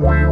Wow.